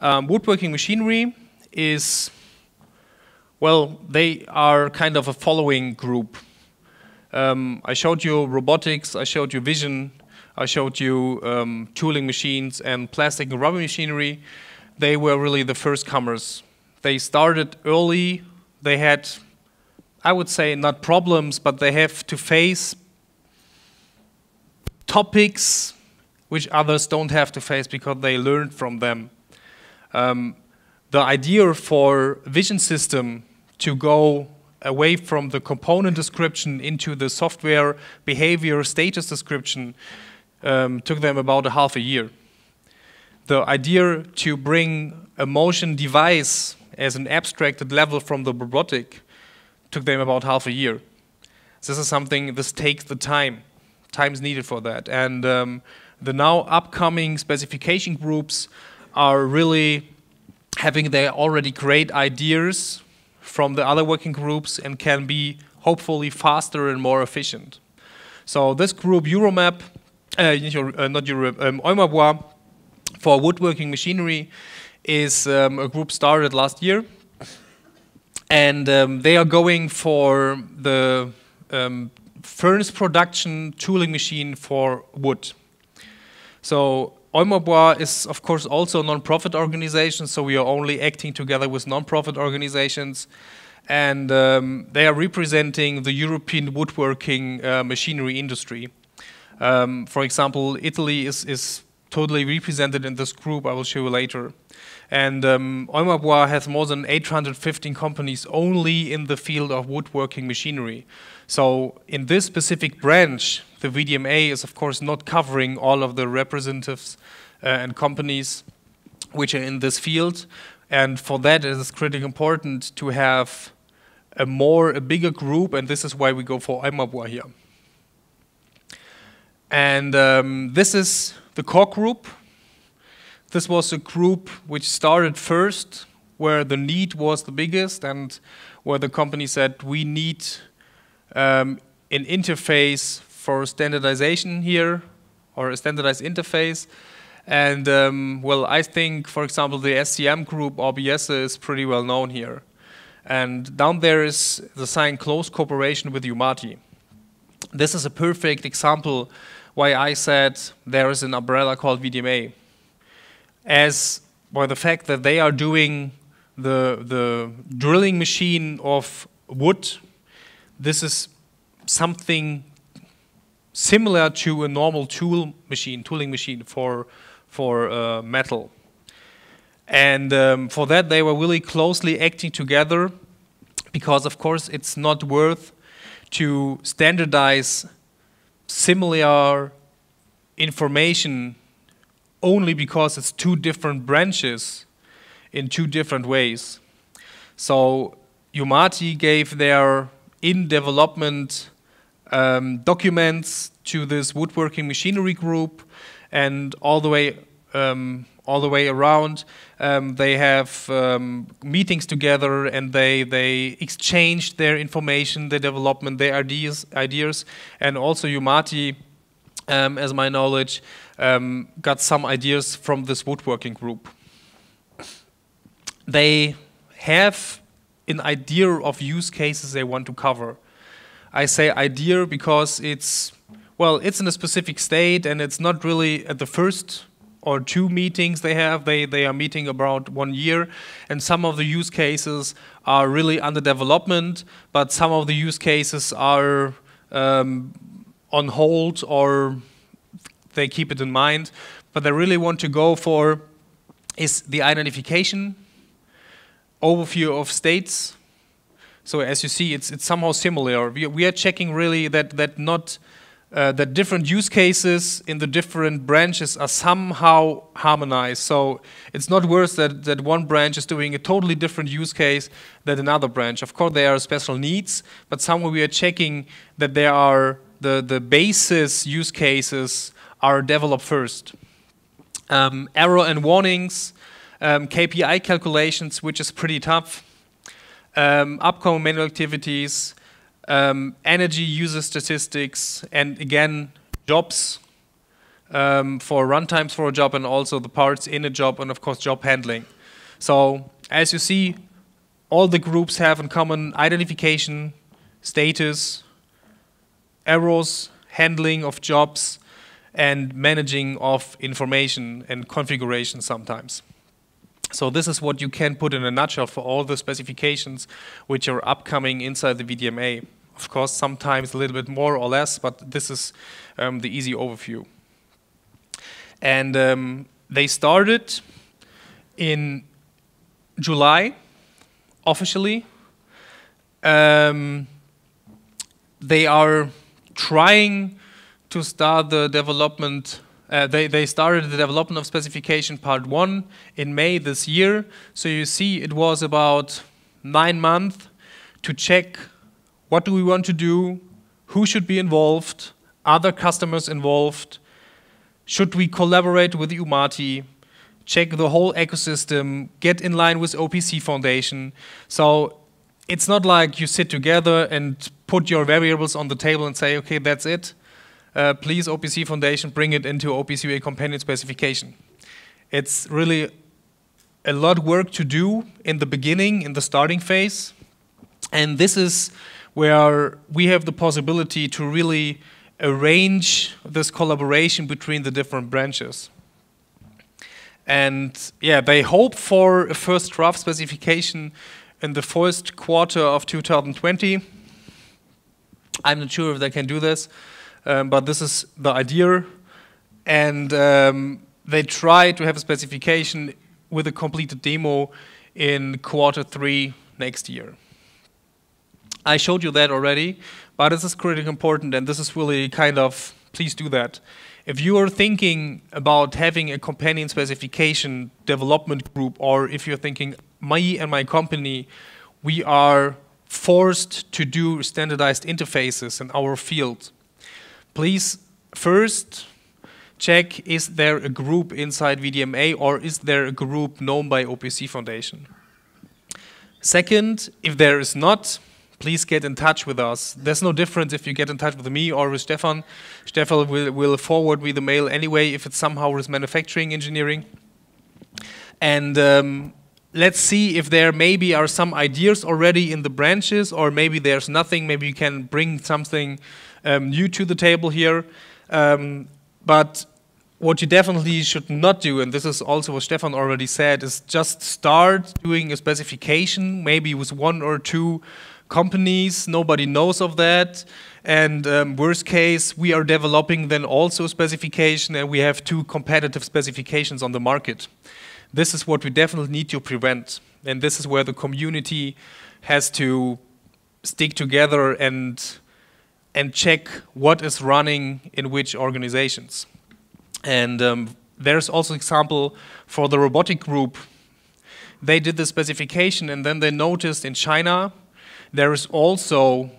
Um, woodworking machinery is, well, they are kind of a following group. Um, I showed you robotics, I showed you vision, I showed you um, tooling machines and plastic and rubber machinery. They were really the first comers. They started early. They had, I would say, not problems, but they have to face topics which others don't have to face because they learned from them. Um, the idea for vision system to go away from the component description into the software behavior status description um, took them about a half a year. The idea to bring a motion device as an abstracted level from the robotic took them about half a year. This is something, this takes the time. Time is needed for that. And um, the now upcoming specification groups are really having their already great ideas from the other working groups and can be hopefully faster and more efficient. So this group Euromap, uh, uh not Europe, um, for woodworking machinery is um, a group started last year. And um, they are going for the um, furnace production tooling machine for wood. So Eumabois is, of course, also a non-profit organization, so we are only acting together with non-profit organizations. And um, they are representing the European woodworking uh, machinery industry. Um, for example, Italy is, is totally represented in this group, I will show you later. And um, has more than 815 companies only in the field of woodworking machinery. So in this specific branch, the VDMA is of course not covering all of the representatives uh, and companies which are in this field. And for that, it is critically important to have a more, a bigger group, and this is why we go for Eumabois here. And um, this is the core group. This was a group which started first, where the need was the biggest, and where the company said, we need um, an interface for standardization here, or a standardized interface. And um, well, I think, for example, the SCM group, OBS, is pretty well known here. And down there is the sign close cooperation with Umati. This is a perfect example why I said there is an umbrella called VDMA. As by the fact that they are doing the, the drilling machine of wood, this is something similar to a normal tool machine, tooling machine for, for uh, metal. And um, for that, they were really closely acting together because, of course, it's not worth to standardize similar information only because it's two different branches in two different ways. So Umati gave their in development um, documents to this woodworking machinery group, and all the way um, all the way around, um, they have um, meetings together and they they exchange their information, their development, their ideas, ideas, and also Umati, um, as my knowledge, um, got some ideas from this woodworking group. They have an idea of use cases they want to cover. I say idea because it's, well, it's in a specific state and it's not really at the first or two meetings they have. They, they are meeting about one year, and some of the use cases are really under development, but some of the use cases are um, on hold or they keep it in mind. But they really want to go for is the identification, overview of states, so as you see, it's, it's somehow similar. We, we are checking really that, that not uh, that different use cases in the different branches are somehow harmonized. So it's not worse that, that one branch is doing a totally different use case than another branch. Of course, there are special needs, but somewhere we are checking that there are the, the basis use cases are developed first. Um, error and warnings, um, KPI calculations, which is pretty tough um, upcoming manual activities, um, energy user statistics, and again, jobs, um, for runtimes for a job and also the parts in a job and of course job handling. So as you see, all the groups have in common identification, status, errors, handling of jobs, and managing of information and configuration sometimes. So this is what you can put in a nutshell for all the specifications which are upcoming inside the VDMA. Of course, sometimes a little bit more or less, but this is um, the easy overview. And um, they started in July, officially. Um, they are trying to start the development uh, they, they started the development of specification part one in May this year. So you see it was about nine months to check what do we want to do, who should be involved, other customers involved, should we collaborate with Umati, check the whole ecosystem, get in line with OPC Foundation. So it's not like you sit together and put your variables on the table and say, okay, that's it uh, please OPC Foundation bring it into OPC UA companion specification. It's really a lot of work to do in the beginning, in the starting phase. And this is where we have the possibility to really arrange this collaboration between the different branches. And yeah, they hope for a first draft specification in the first quarter of 2020. I'm not sure if they can do this, um, but this is the idea. And um, they try to have a specification with a completed demo in quarter three next year. I showed you that already, but this is critically important, and this is really kind of, please do that. If you are thinking about having a companion specification development group, or if you're thinking, me and my company, we are forced to do standardized interfaces in our field, please first check is there a group inside VDMA or is there a group known by OPC Foundation. Second, if there is not, please get in touch with us. There's no difference if you get in touch with me or with Stefan. Stefan will, will forward me the mail anyway if it's somehow with manufacturing engineering. And um, let's see if there maybe are some ideas already in the branches or maybe there's nothing. Maybe you can bring something um, new to the table here. Um, but what you definitely should not do, and this is also what Stefan already said, is just start doing a specification, maybe with one or two companies, nobody knows of that. And um, worst case, we are developing then also a specification and we have two competitive specifications on the market. This is what we definitely need to prevent. And this is where the community has to stick together and and check what is running in which organizations. And um, there's also an example for the robotic group. They did the specification and then they noticed in China there is also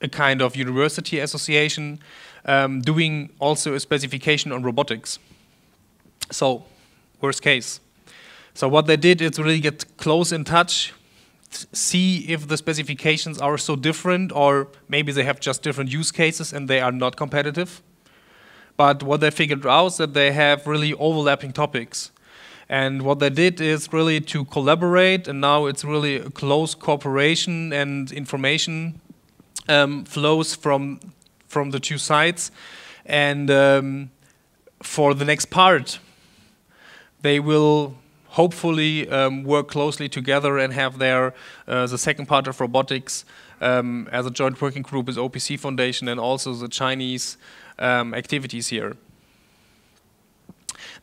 a kind of university association um, doing also a specification on robotics. So, worst case. So what they did is really get close in touch see if the specifications are so different or maybe they have just different use cases and they are not competitive. But what they figured out is that they have really overlapping topics. And what they did is really to collaborate, and now it's really a close cooperation and information um, flows from from the two sides. And um, for the next part, they will hopefully um, work closely together and have their uh, the second part of robotics um, as a joint working group with OPC Foundation and also the Chinese um, activities here.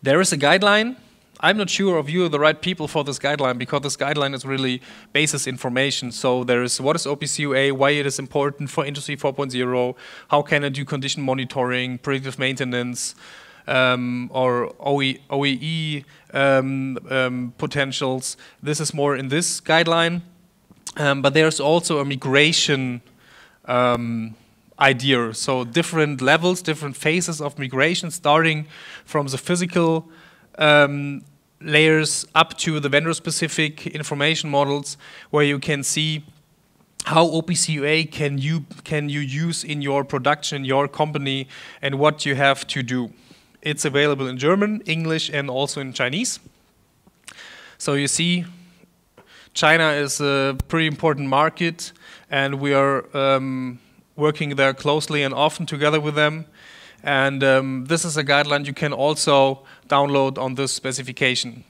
There is a guideline. I'm not sure if you are the right people for this guideline because this guideline is really basis information. So there is what is OPC UA, why it is important for Industry 4.0, how can I do condition monitoring, predictive maintenance, um, or OE, OEE um, um, potentials. This is more in this guideline. Um, but there's also a migration um, idea. So different levels, different phases of migration, starting from the physical um, layers up to the vendor-specific information models, where you can see how OPC UA can you can you use in your production, your company, and what you have to do It's available in German, English, and also in Chinese. So you see, China is a pretty important market, and we are um, working there closely and often together with them. And um, this is a guideline you can also download on this specification.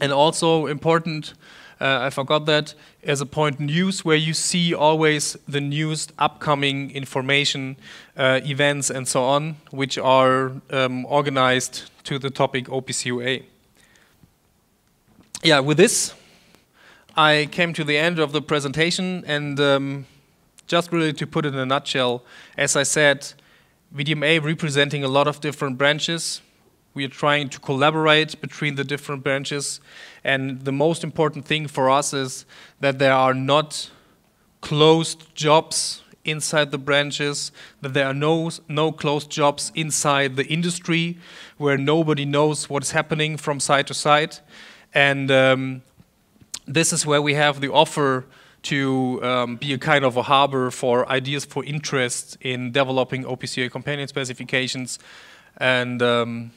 And also important, uh, I forgot that, as a point news where you see always the newest upcoming information, uh, events and so on, which are um, organized to the topic OPC UA. Yeah, with this, I came to the end of the presentation and um, just really to put it in a nutshell, as I said, VDMA representing a lot of different branches. We are trying to collaborate between the different branches. And the most important thing for us is that there are not closed jobs inside the branches, that there are no, no closed jobs inside the industry where nobody knows what's happening from side to side. And um, this is where we have the offer to um, be a kind of a harbor for ideas for interest in developing OPC UA companion specifications. And um,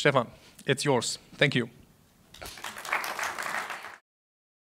Stefan, it's yours. Thank you.